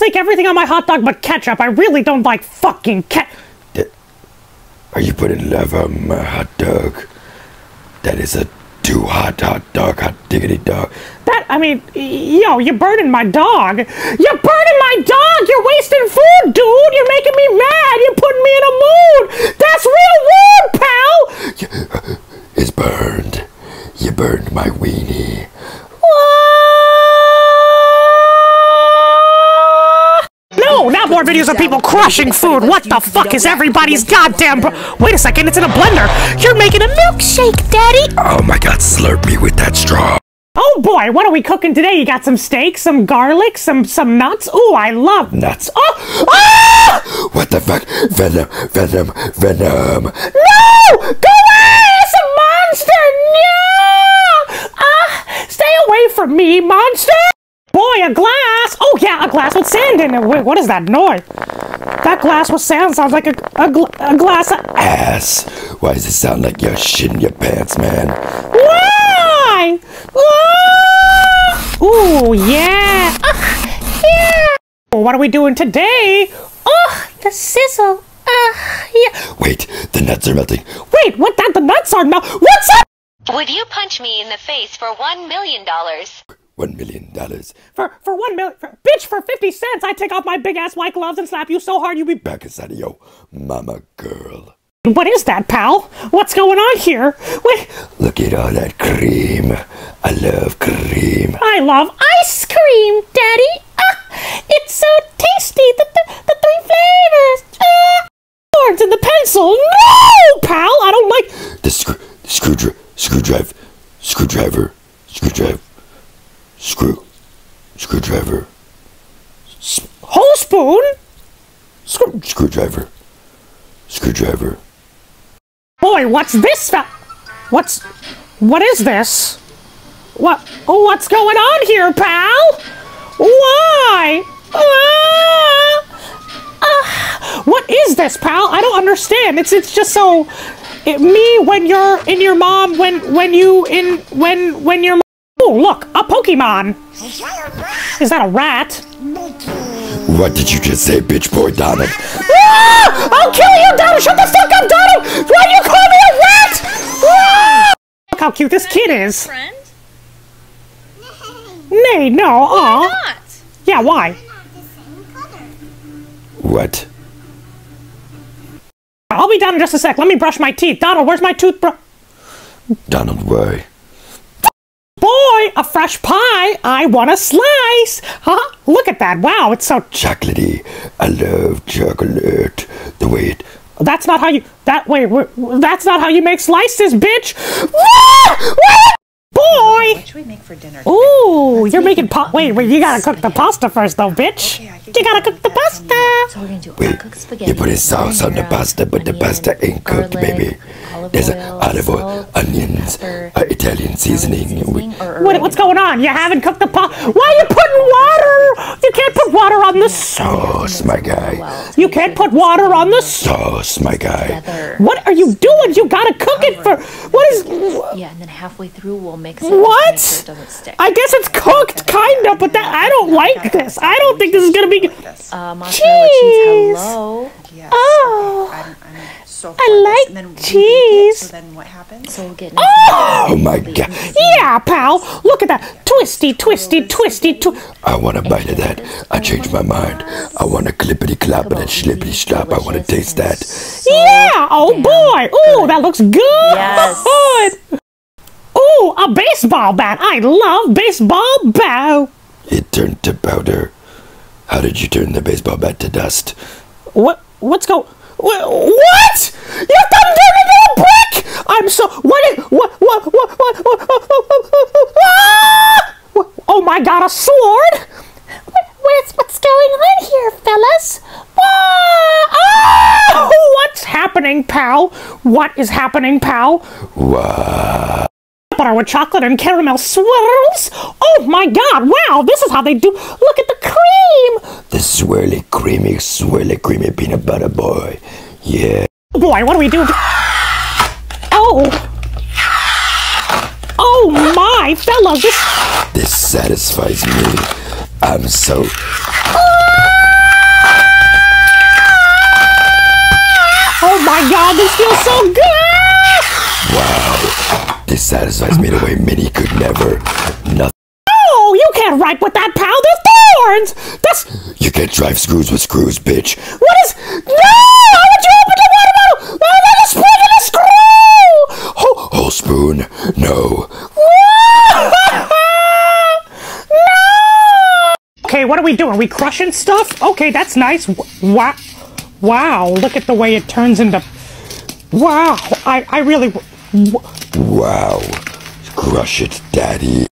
take everything on my hot dog but ketchup. I really don't like fucking ket. Are you putting love on my hot dog? That is a too hot hot dog, hot diggity dog. That, I mean, yo, you're burning my dog. You're burning my dog. You're wasting food, dude. You're making me mad. You're putting me in a mood. That's real rude, pal. It's burned. You burned my weenie. No, not more videos of people crushing food. What the fuck is everybody's goddamn bro? Wait a second, it's in a blender. You're making a milkshake, Daddy. Oh my god, slurp me with that straw. Oh boy, what are we cooking today? You got some steak, some garlic, some some nuts. Ooh, I love Nuts. Oh, ah! What the fuck? Venom, venom, venom. No! Go away! It's a monster! No! Ah! Stay away from me, monster! Boy, a glass! Oh yeah, a glass with sand in it. Wait, what is that noise? That glass with sand sounds like a a, gl- a glass. Of- Ass. Why does it sound like you're shitting your pants, man? Why? Ah! Ooh, yeah. Ah, yeah. Well, what are we doing today? Oh, the sizzle. Ah, yeah. Wait, the nuts are melting. Wait, what? That the nuts are now. What's up? Would you punch me in the face for one million dollars? One million dollars. For for one million, for, bitch, for fifty cents, I take off my big ass white gloves and slap you so hard you be. Back inside of yo, mama girl. What is that, pal? What's going on here? Wait, Look at all that cream. I love cream. I love ice cream, Daddy. Ah, it's so tasty. The the, the three flavors. Ah, words in the pencil. No, pal, I don't like. The screw, screwdriver, screwdriver, screwdriver, screwdriver, screw, screwdriver, Whole spoon. Screw. screwdriver, screwdriver. Boy, what's this? What's what is this? What? Oh, what's going on here, pal? Why? Ah! Ah! what is this, pal? I don't understand. It's it's just so it, me when you're in your mom when when you in when when your oh look a Pokemon. Is that a rat? What did you just say, bitch boy Donald? Ah! I'll kill you, Donald! Shut the fuck up, Donald! Why do you call me a rat? Ah! Look how cute this kid is. Friend? Nay, no, aw. Not. Yeah, why? What? I'll be down in just a sec. Let me brush my teeth. Donald, where's my toothbrush? Donald, why? Boy, a fresh pie. I want a slice. Huh? Look at that. Wow, it's so. Chocolatey. I love chocolate. The way it. That's not how you. That way. That's not how you make slices, bitch. Boy. What should we make for dinner? Ooh, you're making pa- Wait, wait. You gotta cook the pasta first, though, bitch. You gotta cook the pasta. So we're gonna do Wait, uncooked spaghetti. you put sauce on the pasta, but the pasta ain't cooked, garlic, baby. Olive There's oil, olive oil, salt, onions, pepper, uh, Italian seasoning. seasoning, What, what's going on? You haven't cooked the pot. Why are you putting water? You can't put water on the sauce. Sauce, my guy. You can't put water on the sauce. Sauce, my guy. What are you doing? You gotta cook it for. What is. Yeah, and then halfway through we'll mix it. What? Make sure it doesn't stick. I guess it's cooked, kinda, but that I don't like this. I don't think this is gonna be. This. uh, mozzarella Cheese. cheese. Hello. Yes. Oh. okay. I'm, I'm so I for this. like and then we it, cheese. So then what happens? So we'll get. Oh my god. Yeah, pal. Look at that. Twisty, twisty, twisty, twi- I want a bite of that. I changed my mind. I want a clippity clap and a slippity slop. I want to taste that. Yeah. Oh boy. Ooh, that looks good. Yes. Ooh, a baseball bat. I love baseball bat. It turned to powder. How did you turn the baseball bat to dust? What? What's go? What? You dumb little brick! I'm so. What? What? What? What? What? what, what, What? Oh my god, a sword! What, what's, what's going on here, fellas? Ah! Oh, what's happening, pal? What is happening, pal? Whoa. Butter with chocolate and caramel swirls? Oh my god, wow, this is how they do. Look at the cream! The swirly, creamy, swirly, creamy peanut butter boy. Yeah. Boy, what do we do? Oh! Oh my, fellow. this... This satisfies me. I'm so... Oh my god, this feels so good! Wow, this satisfies me in a way Minnie could never. Nothing. Oh, you can't write with that powder. That's You can't drive screws with screws, bitch. what is? No! How would you open the water bottle? Oh, there's a spring in the screw. Oh, Whole spoon. No. no! Okay, what are we doing? Are we crushing stuff? Okay, that's nice. Wow. Wow, look at the way it turns into. Wow, I, I really. Wow. Crush it, daddy.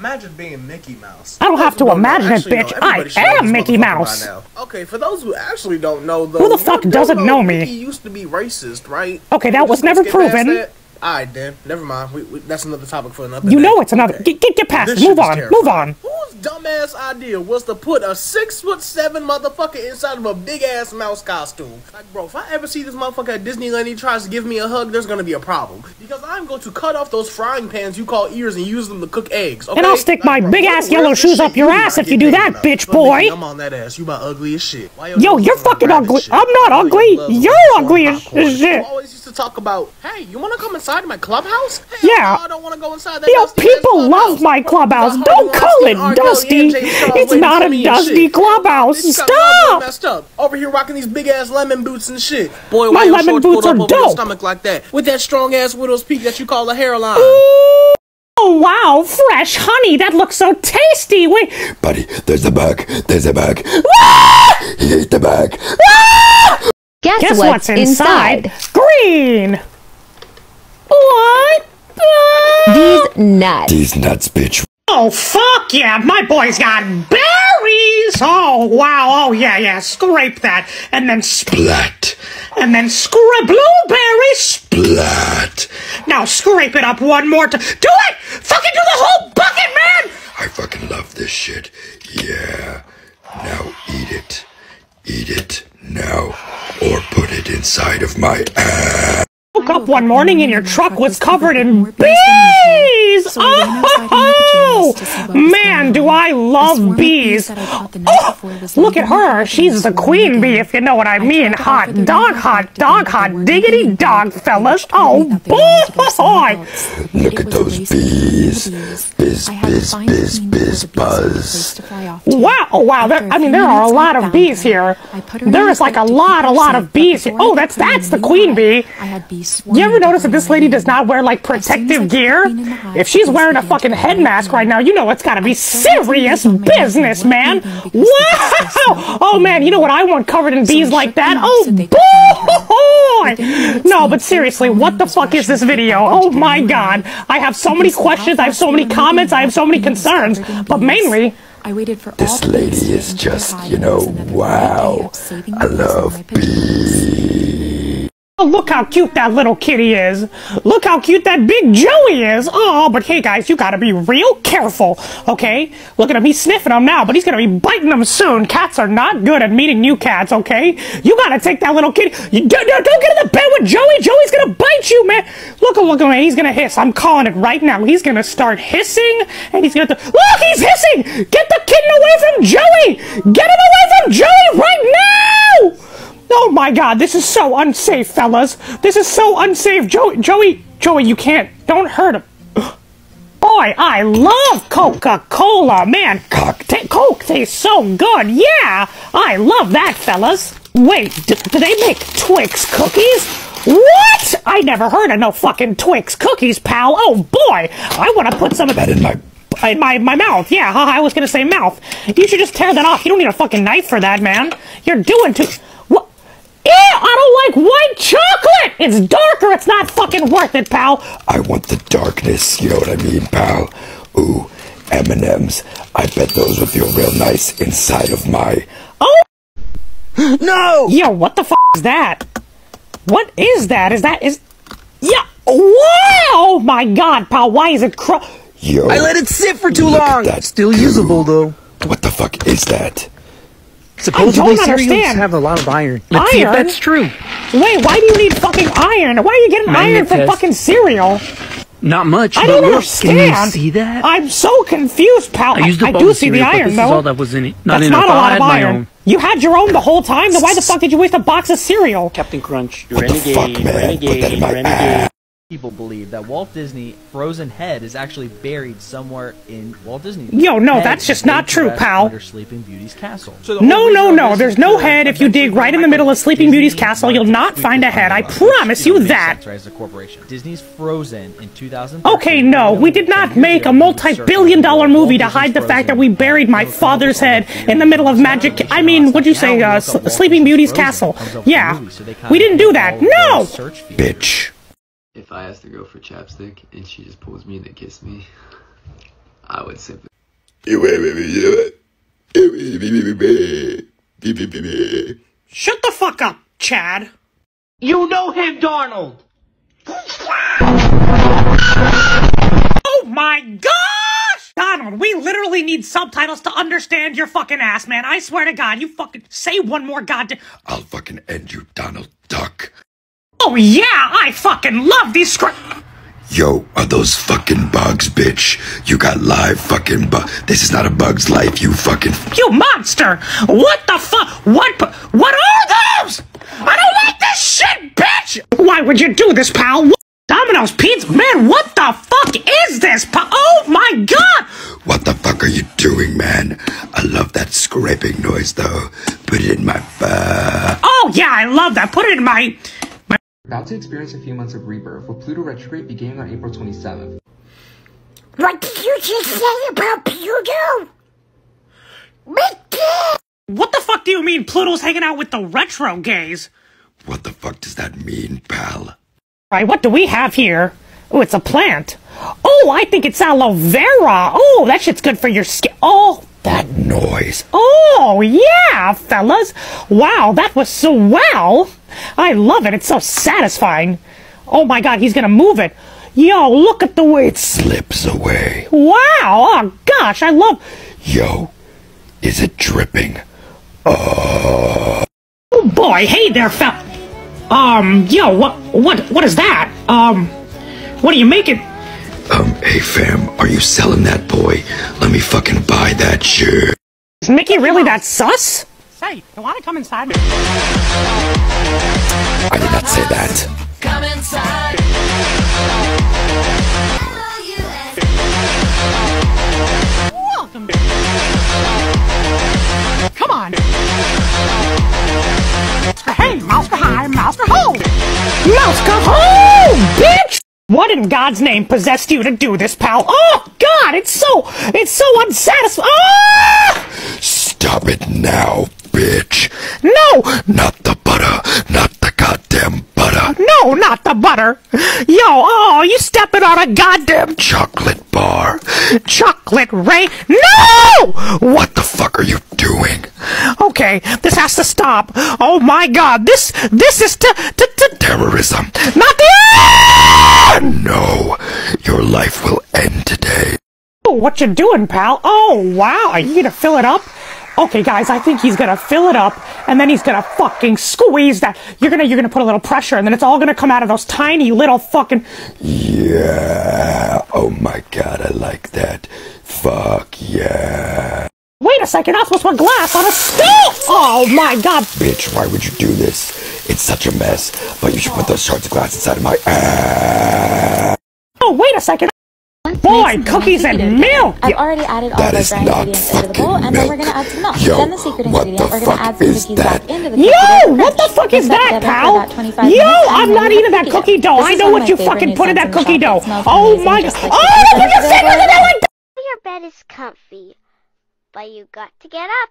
Imagine being Mickey Mouse. I don't have to imagine it, bitch. I am Mickey Mouse. Okay, for those who actually don't know, though, Who the fuck doesn't know me? Mickey used to be racist, right? Okay, that was never proven. that? Alright, then. Never mind. We, we, that's another topic for another You day. know it's another. Okay. Get, get, get past This it. Move on. Move on. Dumbass idea was to put a six foot seven motherfucker inside of a big ass mouse costume? Like, bro, if I ever see this motherfucker at Disneyland, he tries to give me a hug, there's gonna be a problem because I'm going to cut off those frying pans you call ears and use them to cook eggs. Okay? And I'll stick my bro, big ass yellow shoes up your ass if you do that, bitch But, boy. I'm on that ass. You ugly as shit. Yo, you're fucking ugly. shit? I'm not ugly. You're ugly as shit. You always used to talk about, hey, you want to come inside my clubhouse? Hey, Yeah. I don't want to go inside that Yo, people love my clubhouse. Don't call it dusty. and It's not a dusty clubhouse. Bitch, got me all Stop. messed up. Over here rocking these big ass lemon boots and shit. Boy, My why your lemon shorts boots are up dope. stomach like that? With that strong ass widow's peak that you call a hairline. Oh wow, fresh honey. That looks so tasty. Wait, Buddy, there's a bug. There's a bug. Ah! He ate the bag. Guess, guess what's, what's inside? inside? Green. What? Ah! These nuts. These nuts, bitch. Oh fuck yeah, my boy's got berries. Oh wow, oh yeah, yeah. Scrape that, and then sp- Blat. and then scrape blueberry Blat. Now scrape it up one more time. Do it! Fucking do the whole bucket, man! I fucking love this shit. Yeah. Now eat it. Eat it now. Or put it inside of my ass. Woke up one morning and your truck was covered in bees! Oh, man, do I love bees! Oh, look at her, she's the queen bee, if you know what I mean. Hot dog, hot dog, hot diggity dog, fellas. Oh, boy! Look at those bees. Biz, biz, biz, biz, buzz. Wow, oh, wow, there, I mean, oh, there are a lot of bees here. There is like a lot, a lot of bees here. Oh, that's, that's the queen bee. You ever notice that this lady does not wear like protective gear? If she's wearing a fucking head mask right now, you know it's gotta be serious business, man. Wow! Oh man, you know what I want covered in bees like that? Oh boy! No, but seriously, what the fuck is this video? Oh my god. I have so many questions, I have so many comments, I have so many concerns, but mainly, I waited for This lady is just, you know, wow. I love bees. Oh, look how cute that little kitty is. Look how cute that big Joey is. Oh, but hey guys, you gotta be real careful, okay? Look at him, he's sniffing them now, but he's gonna be biting them soon. Cats are not good at meeting new cats, okay? You gotta take that little kitty. You, don't, don't get in the bed with Joey. Joey's gonna bite you, man. Look, look, look, he's gonna hiss. I'm calling it right now. He's gonna start hissing, and he's gonna. look, he's hissing. Get the kitten away from Joey. Get him away from Joey right now. Oh my god, this is so unsafe, fellas. This is so unsafe. Joey, Joey, Joey, you can't. Don't hurt him. Boy, I love Coca-Cola, man. Coke, ta- Coke tastes so good. Yeah, I love that, fellas. Wait, d- do they make Twix cookies? What? I never heard of no fucking Twix cookies, pal. Oh boy, I want to put some of That in my. in my, my mouth. Yeah, I was gonna say mouth. You should just tear that off. You don't need a fucking knife for that, man. You're doing too. What? Ew, I don't like white chocolate! It's darker, it's not fucking worth it, pal. I want the darkness. You know what I mean, pal? Ooh, M&M's. I bet those would feel real nice inside of my. Oh! No! Yo, what the fuck is that? What is that? Is that, is. Yeah! Wow! Oh My god, pal, why is it cr- Yo. I let it sit for too long. That's Still goo. usable though. What the fuck is that? Supposedly don't cereals understand. have a lot of iron. Let's see if Iron? that's true. Wait, why do you need fucking iron? Why are you getting Magnet iron from test. fucking cereal? Not much, I but don't look, understand. can you see that? I'm so confused, pal. I used I do the see the cereal, but iron, this though. is all that was in it. Not That's enough. not a lot of iron. You had your own the whole time. Then why the fuck did you waste a box of cereal? Captain Crunch. What the fuck, man? Put that in my ass. People believe that Walt Disney frozen head is actually buried somewhere in Walt Disney. Yo, no, head that's just not true, pal. Under Sleeping Beauty's castle. No, no, no. There's no head. If you dig right in the middle of Sleeping Beauty's castle, you'll not find a head. I promise you that. As a corporation, Disney's Frozen in 2000. Okay, no, we did not make a multi-billion dollar movie to hide the fact that we buried my father's head in the middle of Magic. I mean, what'd you say, uh, Sleeping Beauty's castle? Yeah, we didn't do that. No! Bitch. If I asked the girl for chapstick and she just pulls me in to kiss me, I would simply. Shut the fuck up, Chad. You know him, Darnold. Oh my gosh! Donald, we literally need subtitles to understand your fucking ass, man. I swear to God, you fucking say one more goddamn. I'll fucking end you, Donald Duck. Oh yeah, I fucking love these scripts. Yo, are those fucking bugs, bitch? You got live fucking bug. This is not a bug's life, you fucking. You monster! What the fuck? What? What are those? I don't like this shit, bitch! Why would you do this, pal? What? Domino's Pizza? Man, what the fuck is this, pal? Oh my god! What the fuck are you doing, man? I love that scraping noise, though. Put it in my butt. Oh yeah, I love that. Put it in my. About to experience a few months of rebirth, with Pluto retrograde beginning on April 27th. What did you just say about Pluto? What the fuck do you mean Pluto's hanging out with the retro gays? What the fuck does that mean, pal? Right, what do we have here? Oh, it's a plant. Oh, I think it's aloe vera. Oh, that shit's good for your skin. Oh, That noise. oh, yeah, fellas. Wow, that was so well. I love it. It's so satisfying. Oh my god, he's gonna move it. Yo, look at the way it Slips away. Wow, oh gosh, I love. Yo, is it dripping? Oh boy, hey there, fel. Um, yo, what, what, what is that? Um, what are you making? Um, hey fam, are you selling that boy? Let me fucking buy that shit. Is Mickey really that sus? Say, you wanna come inside? I did not say that. Come inside. Welcome. Come on. Hey, mouse go high, mouse go home. Mouse go home, bitch! What in God's name possessed you to do this, pal? Oh, God, it's so, it's so unsatisfying. Ah! Stop it now, bitch. No, Not the butter. Not the goddamn butter. no, not the butter. Yo, oh, you stepping on a goddamn Chocolate bar. chocolate ray. No! What the fuck are you doing? Okay, this has to stop. Oh my God, this, this is to, to, to, Terrorism. not the. No, your life will end today. Oh, what you doing, pal? Oh, wow. Are you gonna fill it up? Okay, guys, I think he's gonna fill it up, and then he's gonna fucking squeeze that. You're gonna, you're gonna put a little pressure, and then it's all gonna come out of those tiny little fucking. Yeah. Oh my god, I like that. Fuck yeah. Wait a second, I'm supposed to put glass on a stove. Oh my god. Bitch, why would you do this? It's such a mess. But you should put those shards of glass inside of my ass. Oh, wait a second. Boy, cookies and milk. I've already added all That the dry ingredients into the bowl, and then we're gonna add some milk. Yo, then the secret ingredient, the we're gonna add some cookies that? back into the Yo, cookie what the fuck is that, pal? about 25 Yo, I'm not eating that cookie cookie dough. I know what you fucking put in that cookie dough. chocolate. It smells Oh my god. Oh, cookies look your and finger. vanilla. Look. Your bed is comfy, but you got to get up.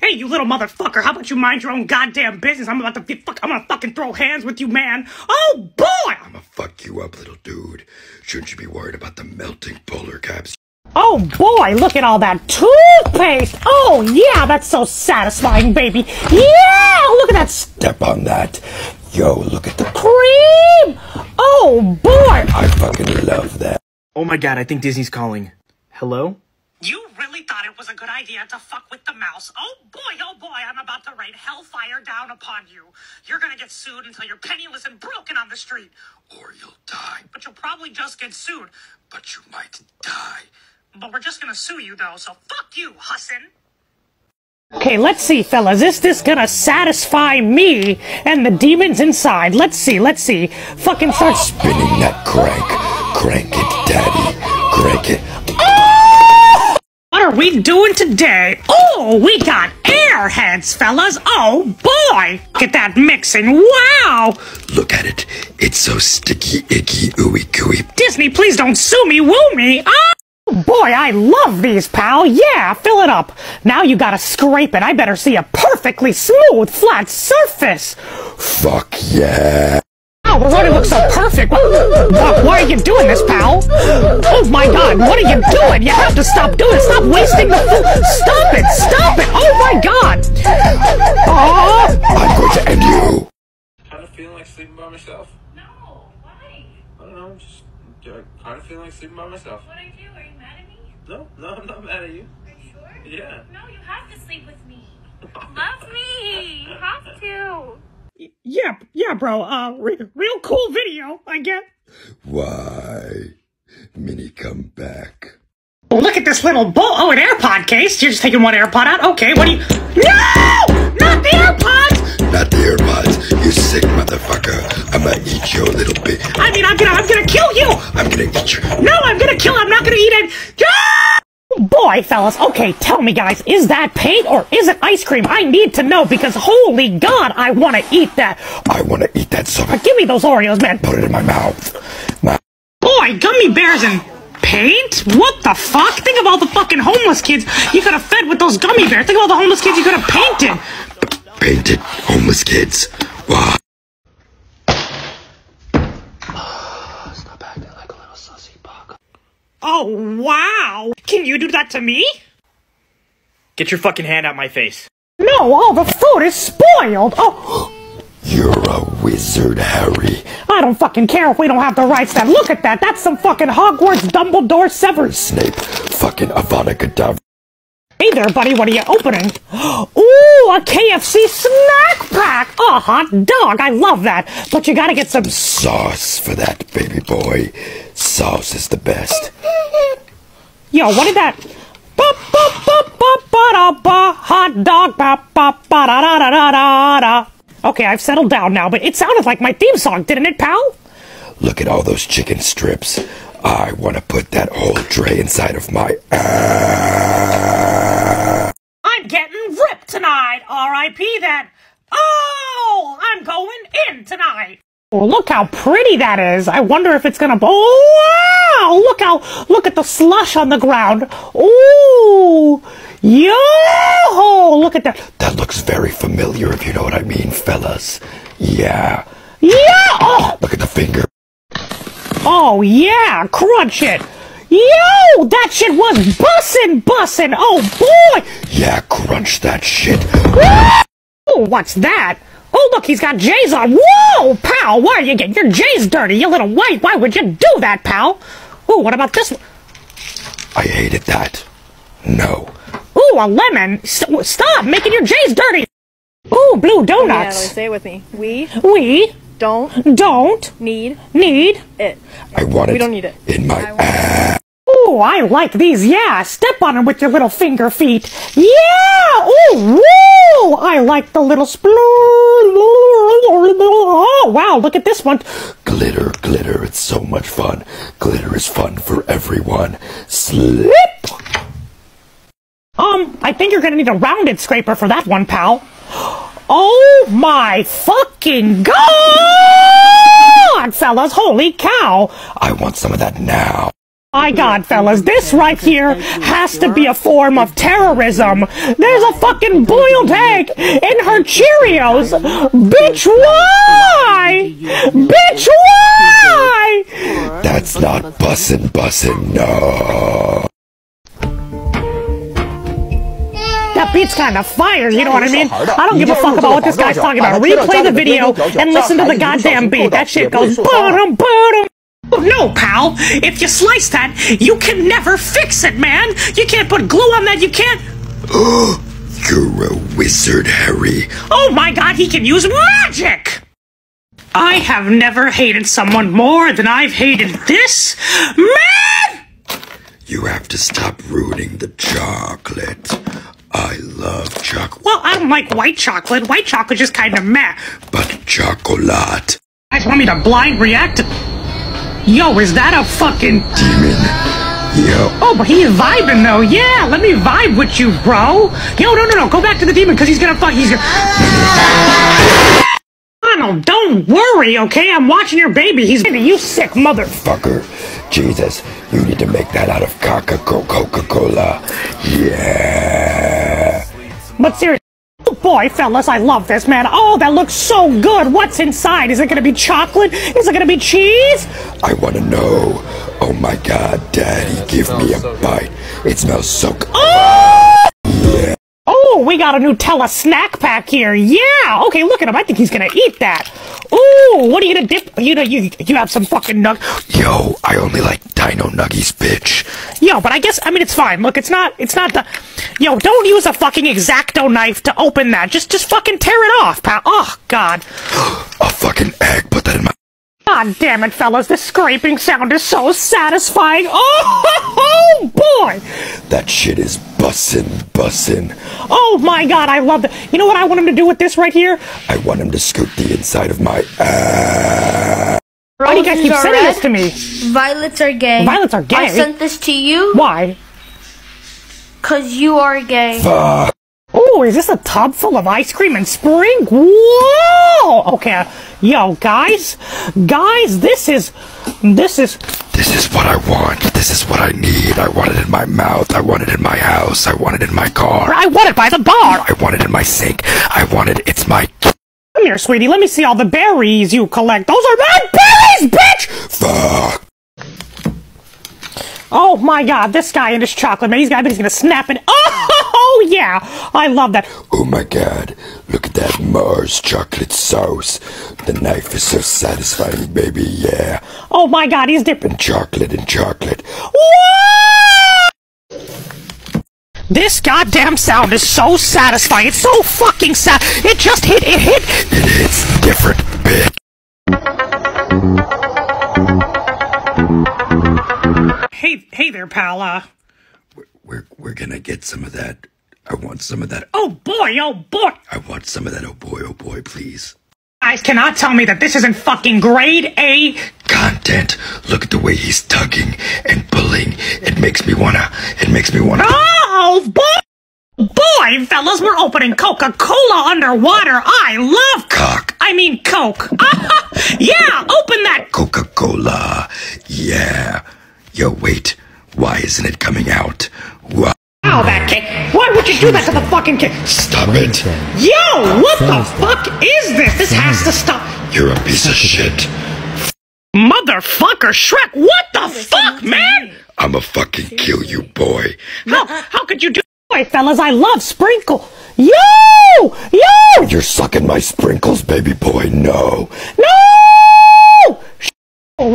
Hey, you little motherfucker! How about you mind your own goddamn business? I'm about to be fuck. I'm gonna fucking throw hands with you, man. Oh boy! I'ma fuck you up, little dude. Shouldn't you be worried about the melting polar caps? Oh boy! Look at all that toothpaste. Oh yeah, that's so satisfying, baby. Yeah, look at that Step on that. Yo, look at the cream. Oh boy! I fucking love that. Oh my god, I think Disney's calling. Hello? You really thought it was a good idea to fuck with the mouse? Oh boy, oh boy, I'm about to rain hellfire down upon you. You're gonna get sued until you're penniless and broken on the street. Or you'll die. But you'll probably just get sued. But you might die. But we're just gonna sue you though, so fuck you, Hassan. Okay, let's see, fellas. Is this gonna satisfy me and the demons inside? Let's see, let's see. Fucking start Spinning that crank. Crank it, daddy. Crank it. Ah! What are we doing today? Oh, we got airheads, fellas. Oh boy, look at that mixing. Wow. Look at it. It's so sticky, icky, ooey gooey. Disney, please don't sue me, woo me. Ah! Boy, I love these, pal. Yeah, fill it up. Now you gotta scrape it. I better see a perfectly smooth, flat surface. Fuck yeah. Wow, the running looks so perfect. Why, why, why are you doing this, pal? Oh my god, what are you doing? You have to stop doing it. Stop wasting the food. Stop it, stop it. Oh my god. Oh. I'm going to end you. Kind of feeling like sleeping by myself. No, why? I don't know. I'm Just kind of feeling like sleeping by myself. What I do? Are you mad at me? No, no, I'm not mad at you. Are you sure? Yeah. No, you have to sleep with me. Love me. You have to. Yeah, yeah, bro. Uh, re- real cool video, I get. Why? Minnie, come back. Oh, look at this little bowl. Oh, an AirPod case. You're just taking one AirPod out. Okay, what do you? No, not the AirPods. Not the AirPods. You sick motherfucker. I'm gonna eat your little bit. I mean, I'm gonna, I'm gonna kill you. I'm gonna eat you. No, I'm gonna kill. I'm not gonna eat it. Ah! Boy, fellas, okay, tell me, guys, is that paint or is it ice cream? I need to know because holy God, I want to eat that. I want to eat that so Uh, give me those Oreos, man. Put it in my mouth. My Boy, gummy bears and paint? What the fuck? Think of all the fucking homeless kids you could have fed with those gummy bears. Think of all the homeless kids you could have painted. painted homeless kids. Wow. Stop acting like a little sussy bug. Oh, wow. Can you do that to me? Get your fucking hand out my face. No, all the food is spoiled. Oh. You're a wizard, Harry. I don't fucking care if we don't have the rights then. Look at that. That's some fucking Hogwarts Dumbledore Severus. Snape. Fucking Avada Kedavra. Hey there, buddy. What are you opening? Ooh, a KFC snack pack. Oh, hot dog. I love that. But you gotta get some Sauce for that, baby boy. Sauce is the best. Yo, what did that? Ba ba ba ba ba da ba hot dog ba ba ba da da da da da. Okay, I've settled down now, but it sounded like my theme song, didn't it, pal? Look at all those chicken strips. I want to put that whole tray inside of my ass. I'm getting ripped tonight. R.I.P. that. Oh, I'm going in look how pretty that is. I wonder if it's gonna. Oh, wow! Look how. Look at the slush on the ground. Ooh, yo! Look at that. That looks very familiar, if you know what I mean, fellas. Yeah. Yeah! Oh, Look at the finger. oh yeah! Crunch it. Yo, that shit was bussin', bussin'. Oh boy! Yeah, crunch that shit. Oh, what's that? Oh, look, he's got J's on. Whoa, pal, why are you getting your J's dirty, you little white? Why would you do that, pal? Ooh, what about this one? I hated that. No. Ooh, a lemon. S- stop making your J's dirty. Ooh, blue Natalie, donuts. say it with me. We We don't don't need need. it. I want it. We don't need it. in my ass. Ooh, I like these. Yeah, step on them with your little finger feet. Yeah. Ooh, woo! I like the little sploon. Oh, wow! Look at this one. Glitter, glitter, it's so much fun. Glitter is fun for everyone. Slip. Um, I think you're gonna need a rounded scraper for that one, pal. Oh my fucking god, fellas! Holy cow! I want some of that now. My god, fellas, this right here has to be a form of terrorism. There's a fucking boiled egg in her Cheerios. Bitch, why? Bitch, why? That's not bussin' bussin', no. That beat's kind of fire, you know what I mean? I don't give a fuck about what this guy's talking about. Replay the video and listen to the goddamn beat. That shit goes bottom, bottom. No, pal. If you slice that, you can never fix it, man. You can't put glue on that. You can't. Oh, You're a wizard, Harry. Oh my god, he can use magic! I have never hated someone more than I've hated this man! You have to stop ruining the chocolate. I love chocolate. Well, I don't like white chocolate. White chocolate just kind of meh. But chocolate. guys want me to blind react? Yo, is that a fucking demon? Yo. Oh, but he is vibing though. Yeah, let me vibe with you, bro. Yo, no, no, no. Go back to the demon because he's gonna fuck. He's gonna. Donald, don't worry, okay? I'm watching your baby. He's you sick motherfucker. Jesus, you need to make that out of Coca Cola. Yeah. But seriously. Oh boy, fellas, I love this, man. Oh, that looks so good. What's inside? Is it gonna be chocolate? Is it gonna be cheese? I wanna know. Oh my god, Daddy, give me a bite. It smells so good. Oh! Yeah. Oh, we got a Nutella snack pack here. Yeah. Okay, look at him. I think he's gonna eat that. Ooh, what are you gonna dip? You know, you you have some fucking nug. Yo, I only like Dino Nuggies, bitch. Yo, but I guess I mean it's fine. Look, it's not it's not the. Yo, don't use a fucking exacto knife to open that. Just just fucking tear it off, pal. Oh God. a fucking egg. Put that in my. God damn it, fellas! The scraping sound is so satisfying. Oh, Oh, boy! That shit is bussin', bussin'. Oh my God, I love that. You know what I want him to do with this right here? I want him to scoop the inside of my ass. Why do you guys keep are sending red, this to me? Violets are gay. Violets are gay? I sent this to you. Why? Cause you are gay. Fuck. Oh, is this a tub full of ice cream and spring? Whoa! Okay, yo, guys, guys, this is, this is. This is what I want. This is what I need. I want it in my mouth. I want it in my house. I want it in my car. I want it by the bar. I want it in my sink. I want it. It's my. Come here, sweetie. Let me see all the berries you collect. Those are my berries, bitch! Fuck. Oh my god, this guy and his chocolate man. He's gonna, he's gonna snap it. Oh yeah, I love that. Oh my god. Look at that Mars chocolate sauce. The knife is so satisfying, baby. Yeah. Oh my god, he's dipping. Chocolate and chocolate. This goddamn sound is so satisfying. It's so fucking sad. It just hit. It hit. It hits different, bitch. Hey, hey there, pal. Uh, We're we're gonna get some of that. I want some of that. oh boy, oh boy. I want some of that. Oh boy, oh boy, please. Guys cannot tell me that this isn't fucking grade A. Content. Look at the way he's tugging and pulling. It makes me wanna. It makes me wanna. Oh boy, boy, fellas, we're opening Coca-Cola underwater. I love cock. I mean Coke. yeah, open that. Coca-Cola. Yeah. Yo, wait. Why isn't it coming out? Why? Ow, that kid. Why would you do that to the fucking kid? Stop it. Yo, what the fuck is this? This has to stop. You're a piece of shit. Motherfucker, Shrek, what the fuck, man? I'ma fucking kill you, boy. How, uh-uh. how could you do Boy, fellas, I love Sprinkle. Yo! Yo! You're sucking my sprinkles, baby boy. No. No!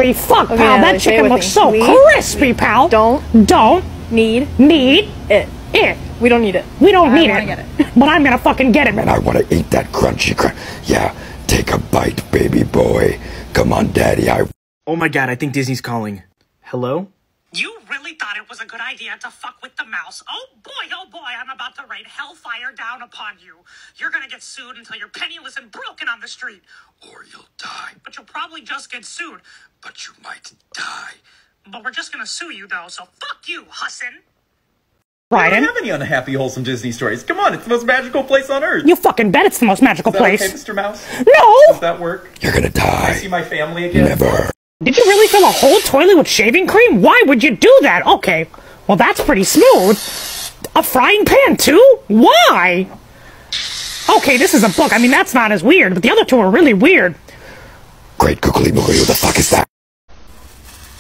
Holy fuck, Okay, pal. now That say chicken looks me. so We crispy, pal. Don't Don't need need it. it. We don't need it. We don't I need wanna it. get But I'm gonna fucking get it, man. I wanna eat that crunchy crunch. Yeah. Take a bite, baby boy. Come on, daddy. I. Oh my god, I think Disney's calling. Hello? You really thought it was a good idea to fuck with the mouse. Oh boy, oh boy, I'm about to rain hellfire down upon you. You're gonna get sued until you're penniless and broken on the street. Or you'll die. But you'll probably just get sued. But you might die. But we're just gonna sue you though, so fuck you, Hassan. I don't have any unhappy, wholesome Disney stories. Come on, it's the most magical place on earth. You fucking bet it's the most magical Is that place. okay, Mr. Mouse? No! Does that work? You're gonna Can I see my family again? Never. Did you really fill a whole toilet with shaving cream? Why would you do that? Okay, well that's pretty smooth. A frying pan too? Why? Okay, this is a book. I mean, that's not as weird, but the other two are really weird. Great Googly Moogly. who the fuck is that?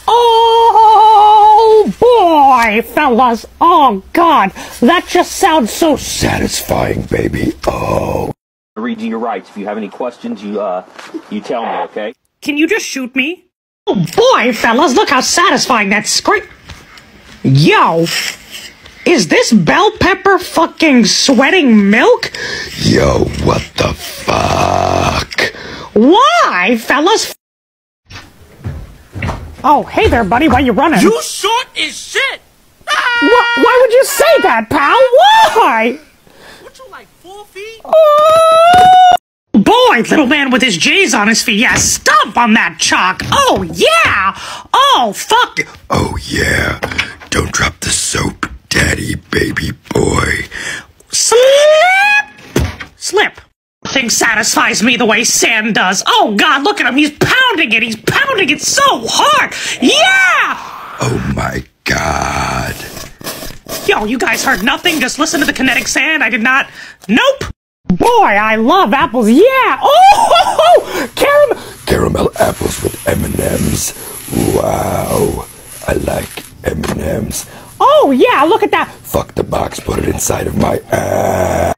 Oh boy, fellas. Oh god, that just sounds so Satisfying, baby. Oh. read you your rights. If you have any questions, you uh, you tell me, okay? Can you just shoot me? Oh boy, fellas, look how satisfying that scrape. Yo, is this bell pepper fucking sweating milk? Yo, what the fuck? Why, fellas? Oh, hey there, buddy. Why you running? You short as shit! Wh- why would you say that, pal? Why? Would you like four feet? Oh! Boy, little man with his J's on his feet. Yeah, stomp on that chalk. Oh, yeah. Oh, fuck. Oh, yeah. Don't drop the soap, daddy, baby boy. Slip! Slip. Thing satisfies me the way sand does. Oh, God, look at him. He's pounding it. He's pounding it so hard. Yeah! Oh, my God. Yo, you guys heard nothing? Just listen to the kinetic sand? I did not. Nope! Boy, I love apples. Yeah! Oh! Caramel! Caramel apples with M&M's. Wow. I like M&M's. Oh, yeah, look at that. Fuck the box, put it inside of my ass.